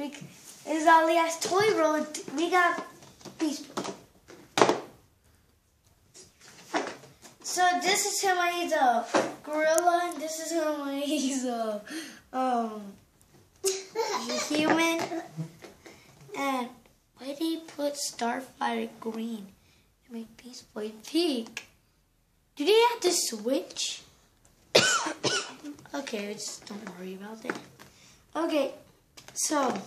We, is Ali's toy road. We got Boy. So this is him he's a gorilla, and this is him he's a um human. And why did he put Starfire green and make Beast Boy pink? Did he have to switch? okay, just don't worry about it. Okay, so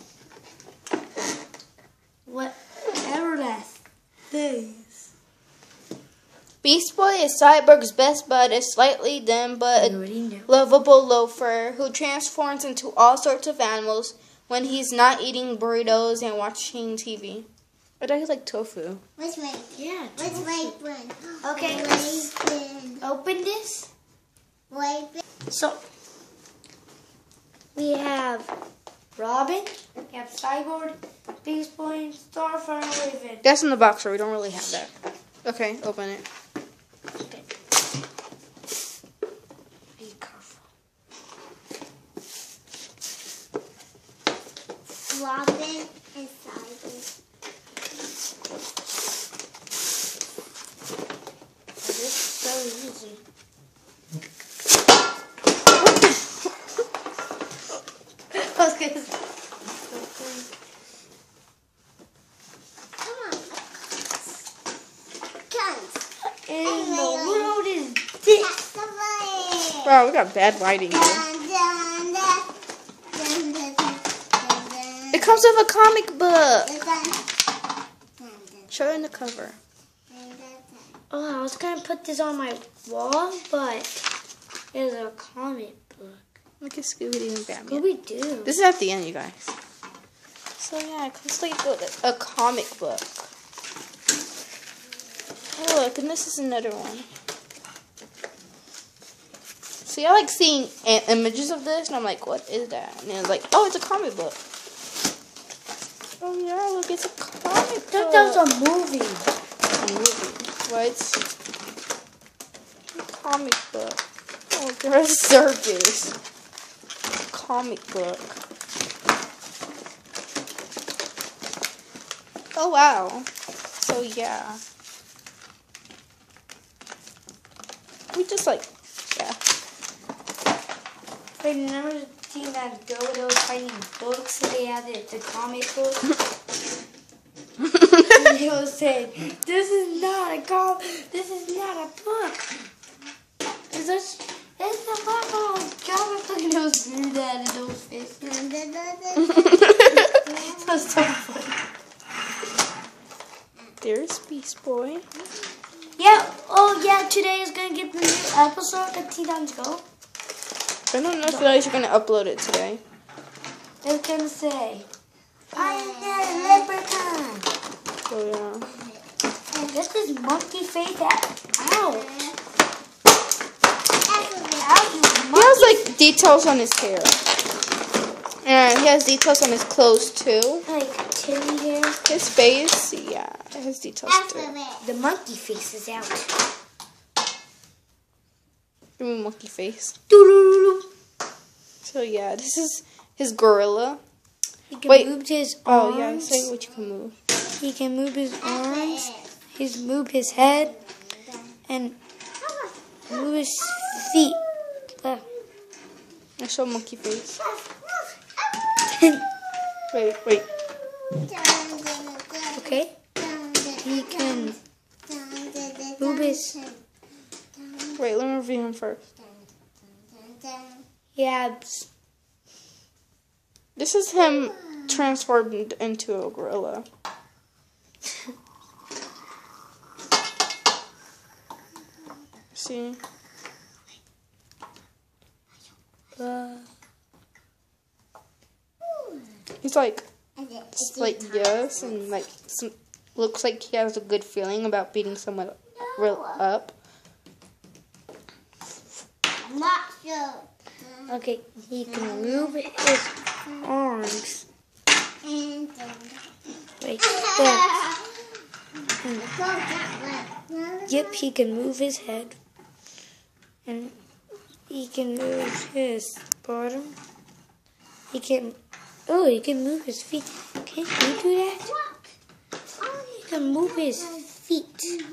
whatever that is. Beast Boy is Cyborg's best bud, a slightly dim but You already knew. lovable loafer who transforms into all sorts of animals when he's not eating burritos and watching TV. But I like tofu. What's my Yeah. What's my one? Okay, Wait, open this. wait, So we have Robin, we have Cyborg, Beast Boy, Starfire, Raven. That's in the box, so we don't really have that. Okay, open it. Okay. Be careful. Robin and Cyber. This is so easy. I was gonna Come on. Guns. In the world is this. That's the way. Wow, we got bad lighting here. It comes with a comic book. Show in the cover. Oh, I was gonna put this on my wall, but it's a comic book. Look at Scooby Doo and Batman. Scooby Doo. This is at the end, you guys. So yeah, it comes like a, a comic book. Oh look, and this is another one. See, I like seeing a- images of this, and I'm like, what is that? And it's like, oh, it's a comic book. Oh yeah, look, it's a comic I thought book. that was a movie. a movie. What? Comic book. Oh, there's a circus. Comic book. Oh wow. So yeah. We just like yeah. Wait, remember seeing that that was finding books they had it, the comic book? and he was saying, this is not a com, this is not a book. It's just, it's a book of comic book. And it was weird in those faces. Dun, dun, dun, dun, dun. That was so funny. There's Beast Boy. Yeah, oh yeah, today is going to get the new episode of Teen Titans Go. I don't know if you guys are gonna upload it today. It's to say, I am the leprechaun. So yeah. This is monkey face out. Ow. Alphabet. Ow, you He has like details on his hair. And he has details on his clothes too. like titty hair. His face, yeah, it has details too. Alphabet. The monkey face is out. Give me monkey face. Doo-doo-doo-doo. So yeah, this is his gorilla. He can Wait. move his oh, arms. Oh arms. yeah, say what you can move. He can move his arms. He's move his head and move his feet. I show monkey face. Wait, wait. okay. He can his. Wait, let me review him first. He has. This is him transformed into a gorilla. See? Uh, He's like, it's like yes, and like some, looks like he has a good feeling about beating someone real up. Not sure. okay. He can move his arms. And Wait. There. Yep. He can move his head. And he can move his bottom. He can Oh, he can move his feet. Can he do that? He can move his feet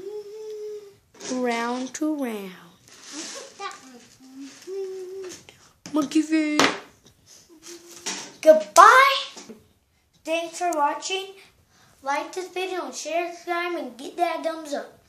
round to round. Monkey face. Goodbye. Thanks for watching. Like this video and share, subscribe, and get that thumbs up.